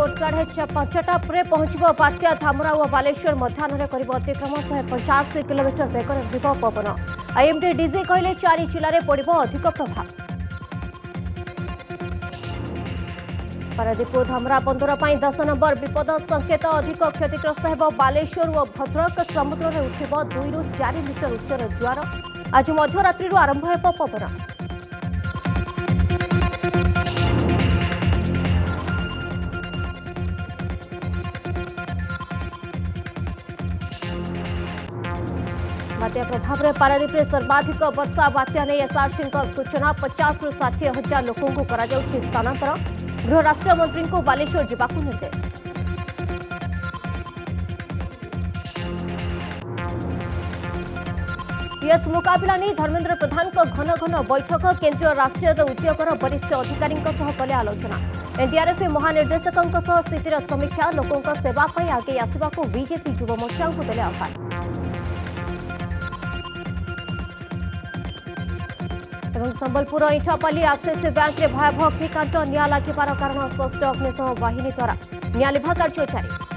ବୋରସାଢ଼େ ଚଟାପ୍ରେ ପହଞ୍ଚିବ ବାତ୍ୟା ଧାମରା ଓ ବାଲେଶ୍ୱର ମଧ୍ୟାହ୍ନରେ କରିବ ଅତିକ୍ରମ ଶହେ ପଚାଶ କିଲୋମିଟର ବେଗରେ ରହିବ ପବନ ଆଇଏମ୍ଡି ଡିଜି କହିଲେ ଚାରି ଜିଲ୍ଲାରେ ପଡ଼ିବ ଅଧିକ ପ୍ରଭାବ ପାରାଦୀପ ଧାମରା ବନ୍ଦର ପାଇଁ ଦଶ ନମ୍ବର ବିପଦ ସଂକେତ ଅଧିକ କ୍ଷତିଗ୍ରସ୍ତ ହେବ ବାଲେଶ୍ୱର ଓ ଭଦ୍ରକ ସମୁଦ୍ରରେ ଉଠିବ ଦୁଇରୁ ଚାରି ମିଟର ଉଚ୍ଚର ଜୁଆର ଆଜି ମଧ୍ୟରାତ୍ରିରୁ ଆରମ୍ଭ ହେବ ପବନ बात्या प्रभाव में पारादीप सर्वाधिक वर्षा बात्या एसआरसी सूचना पचास रु षाठी हजार लोकों कर स्थानातर गृहराष्ट्रमंत्री को बालेश्वर जवाक निर्देश मुकाबला नहीं धर्मेन्द्र प्रधान घन घन बैठक केन्द्र राष्ट्रीय उद्योग वरिष्ठ अधिकारी कले आलोचना एनडीआरएफ महानिर्देशकों स्थितर समीक्षा लोकों सेवाई आगे आसवाक विजेपी युवमोर्चा को दे आहवान ତେଣୁ ସମ୍ବଲପୁର ଇଠାପାଲି ଆକ୍ସିସ୍ ବ୍ୟାଙ୍କରେ ଭୟାବହ ଅଗ୍ନିକାଣ୍ଡ ନିଆଁ ଲାଗିବାର କାରଣ ସ୍ପଷ୍ଟ ଅଗ୍ନିଶମ ବାହିନୀ ଦ୍ୱାରା ନିଆଁ ଲିଭା କାର୍ଯ୍ୟ ଜାରି